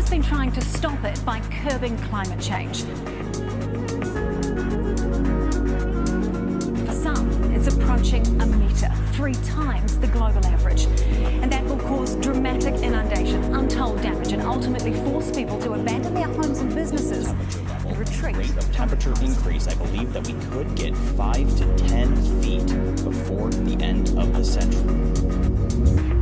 Has been trying to stop it by curbing climate change. For some, it's approaching a metre, three times the global average. And that will cause dramatic inundation, untold damage, and ultimately force people to abandon their homes and businesses and retreat. Rate of temperature increase, I believe that we could get 5 to 10 feet before the end of the century.